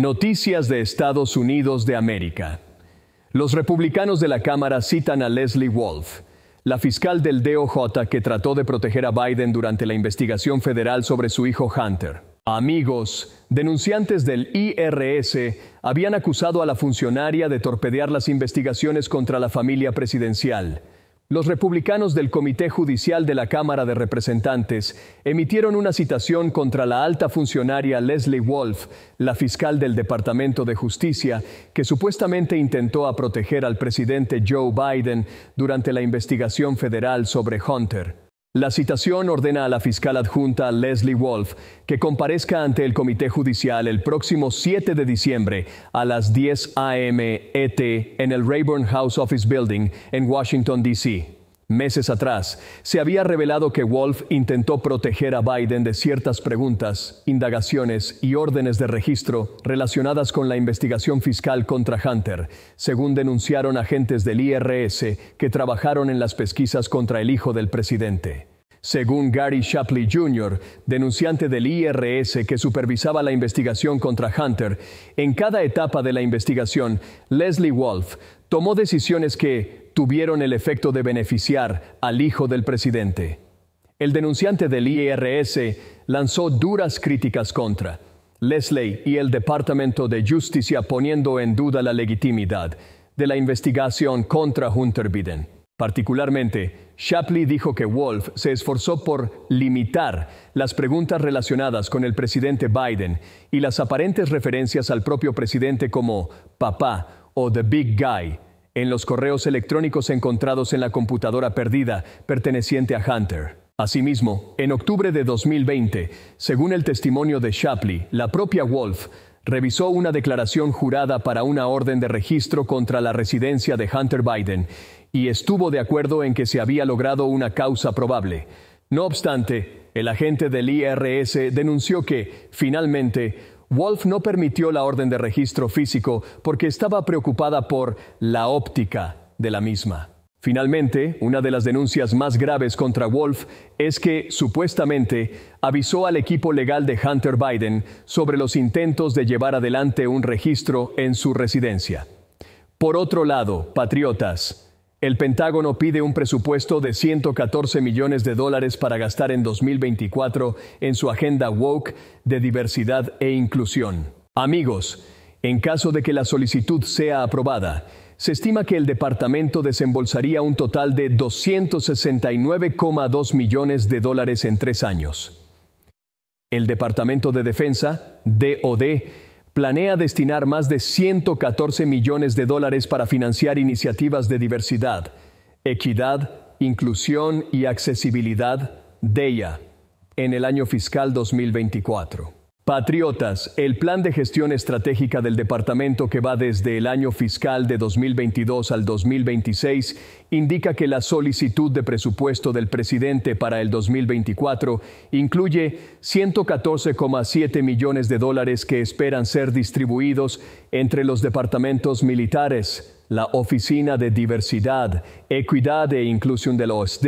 Noticias de Estados Unidos de América. Los republicanos de la Cámara citan a Leslie Wolf, la fiscal del DOJ que trató de proteger a Biden durante la investigación federal sobre su hijo Hunter. Amigos, denunciantes del IRS habían acusado a la funcionaria de torpedear las investigaciones contra la familia presidencial. Los republicanos del Comité Judicial de la Cámara de Representantes emitieron una citación contra la alta funcionaria Leslie Wolf, la fiscal del Departamento de Justicia, que supuestamente intentó proteger al presidente Joe Biden durante la investigación federal sobre Hunter. La citación ordena a la fiscal adjunta Leslie Wolf que comparezca ante el Comité Judicial el próximo 7 de diciembre a las 10 a.m. ET en el Rayburn House Office Building en Washington, D.C. Meses atrás, se había revelado que Wolf intentó proteger a Biden de ciertas preguntas, indagaciones y órdenes de registro relacionadas con la investigación fiscal contra Hunter, según denunciaron agentes del IRS que trabajaron en las pesquisas contra el hijo del presidente. Según Gary Shapley Jr., denunciante del IRS que supervisaba la investigación contra Hunter, en cada etapa de la investigación, Leslie Wolf tomó decisiones que, tuvieron el efecto de beneficiar al hijo del presidente. El denunciante del IRS lanzó duras críticas contra Leslie y el Departamento de Justicia poniendo en duda la legitimidad de la investigación contra Hunter Biden. Particularmente, Shapley dijo que Wolf se esforzó por limitar las preguntas relacionadas con el presidente Biden y las aparentes referencias al propio presidente como papá o the big guy en los correos electrónicos encontrados en la computadora perdida perteneciente a Hunter. Asimismo, en octubre de 2020, según el testimonio de Shapley, la propia Wolf revisó una declaración jurada para una orden de registro contra la residencia de Hunter Biden y estuvo de acuerdo en que se había logrado una causa probable. No obstante, el agente del IRS denunció que, finalmente, Wolf no permitió la orden de registro físico porque estaba preocupada por la óptica de la misma. Finalmente, una de las denuncias más graves contra Wolf es que, supuestamente, avisó al equipo legal de Hunter Biden sobre los intentos de llevar adelante un registro en su residencia. Por otro lado, patriotas, el Pentágono pide un presupuesto de 114 millones de dólares para gastar en 2024 en su agenda woke de diversidad e inclusión. Amigos, en caso de que la solicitud sea aprobada, se estima que el departamento desembolsaría un total de 269,2 millones de dólares en tres años. El Departamento de Defensa, DOD, planea destinar más de 114 millones de dólares para financiar iniciativas de diversidad, equidad, inclusión y accesibilidad DEIA en el año fiscal 2024. Patriotas, el plan de gestión estratégica del departamento que va desde el año fiscal de 2022 al 2026 indica que la solicitud de presupuesto del presidente para el 2024 incluye 114,7 millones de dólares que esperan ser distribuidos entre los departamentos militares, la Oficina de Diversidad, Equidad e Inclusión de la OSD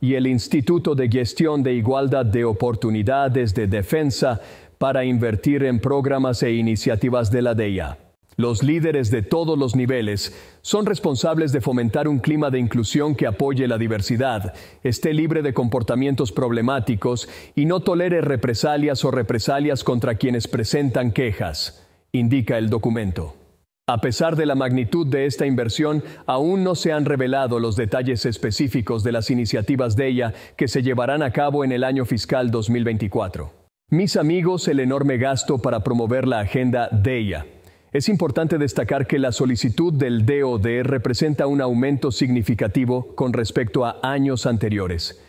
y el Instituto de Gestión de Igualdad de Oportunidades de Defensa para invertir en programas e iniciativas de la DEIA. Los líderes de todos los niveles son responsables de fomentar un clima de inclusión que apoye la diversidad, esté libre de comportamientos problemáticos y no tolere represalias o represalias contra quienes presentan quejas, indica el documento. A pesar de la magnitud de esta inversión, aún no se han revelado los detalles específicos de las iniciativas de ella que se llevarán a cabo en el año fiscal 2024. Mis amigos, el enorme gasto para promover la agenda DEIA. Es importante destacar que la solicitud del DOD representa un aumento significativo con respecto a años anteriores.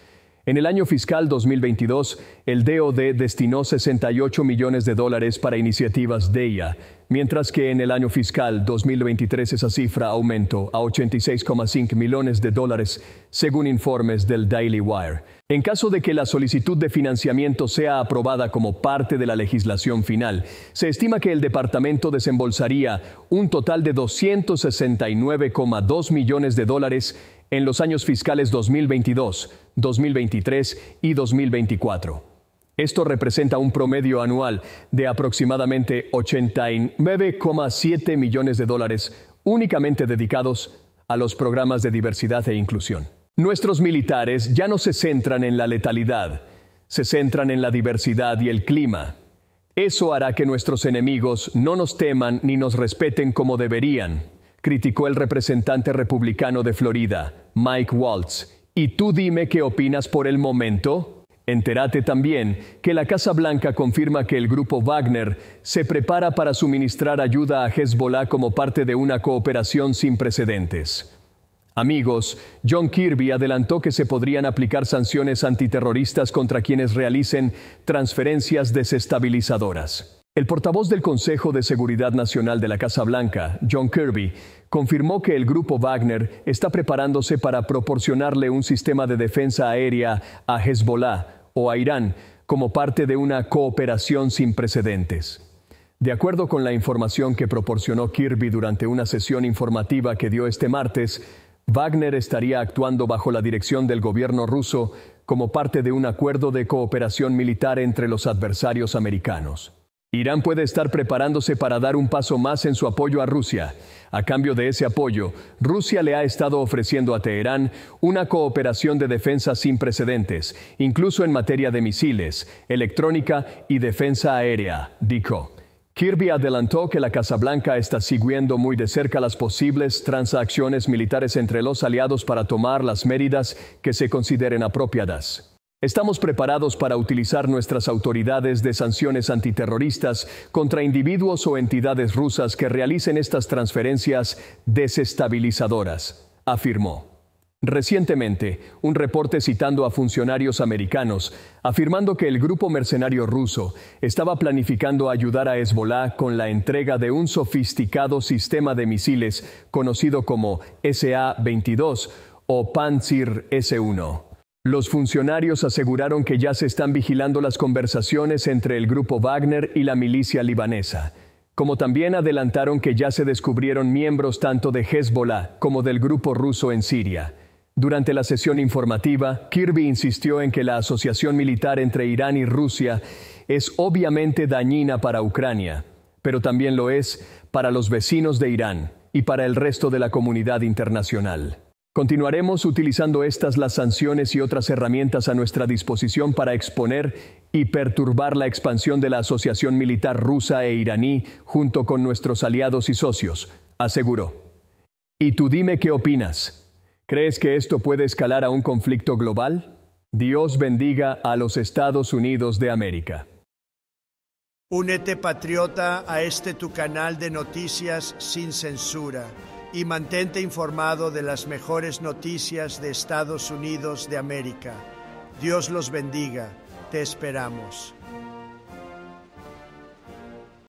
En el año fiscal 2022, el DOD destinó 68 millones de dólares para iniciativas DEIA, mientras que en el año fiscal 2023 esa cifra aumentó a 86,5 millones de dólares, según informes del Daily Wire. En caso de que la solicitud de financiamiento sea aprobada como parte de la legislación final, se estima que el departamento desembolsaría un total de 269,2 millones de dólares en los años fiscales 2022, 2023 y 2024. Esto representa un promedio anual de aproximadamente 89,7 millones de dólares únicamente dedicados a los programas de diversidad e inclusión. Nuestros militares ya no se centran en la letalidad, se centran en la diversidad y el clima. Eso hará que nuestros enemigos no nos teman ni nos respeten como deberían, criticó el representante republicano de Florida, Mike Waltz. ¿Y tú dime qué opinas por el momento? Entérate también que la Casa Blanca confirma que el grupo Wagner se prepara para suministrar ayuda a Hezbollah como parte de una cooperación sin precedentes. Amigos, John Kirby adelantó que se podrían aplicar sanciones antiterroristas contra quienes realicen transferencias desestabilizadoras. El portavoz del Consejo de Seguridad Nacional de la Casa Blanca, John Kirby, confirmó que el grupo Wagner está preparándose para proporcionarle un sistema de defensa aérea a Hezbollah o a Irán como parte de una cooperación sin precedentes. De acuerdo con la información que proporcionó Kirby durante una sesión informativa que dio este martes, Wagner estaría actuando bajo la dirección del gobierno ruso como parte de un acuerdo de cooperación militar entre los adversarios americanos. Irán puede estar preparándose para dar un paso más en su apoyo a Rusia. A cambio de ese apoyo, Rusia le ha estado ofreciendo a Teherán una cooperación de defensa sin precedentes, incluso en materia de misiles, electrónica y defensa aérea, dijo. Kirby adelantó que la Casa Blanca está siguiendo muy de cerca las posibles transacciones militares entre los aliados para tomar las medidas que se consideren apropiadas. Estamos preparados para utilizar nuestras autoridades de sanciones antiterroristas contra individuos o entidades rusas que realicen estas transferencias desestabilizadoras, afirmó. Recientemente, un reporte citando a funcionarios americanos afirmando que el grupo mercenario ruso estaba planificando ayudar a Hezbollah con la entrega de un sofisticado sistema de misiles conocido como SA-22 o Panzir S-1. Los funcionarios aseguraron que ya se están vigilando las conversaciones entre el grupo Wagner y la milicia libanesa, como también adelantaron que ya se descubrieron miembros tanto de Hezbollah como del grupo ruso en Siria. Durante la sesión informativa, Kirby insistió en que la asociación militar entre Irán y Rusia es obviamente dañina para Ucrania, pero también lo es para los vecinos de Irán y para el resto de la comunidad internacional. Continuaremos utilizando estas las sanciones y otras herramientas a nuestra disposición para exponer y perturbar la expansión de la asociación militar rusa e iraní junto con nuestros aliados y socios, aseguró. Y tú dime qué opinas. ¿Crees que esto puede escalar a un conflicto global? Dios bendiga a los Estados Unidos de América. Únete patriota a este tu canal de noticias sin censura y mantente informado de las mejores noticias de Estados Unidos de América. Dios los bendiga. Te esperamos.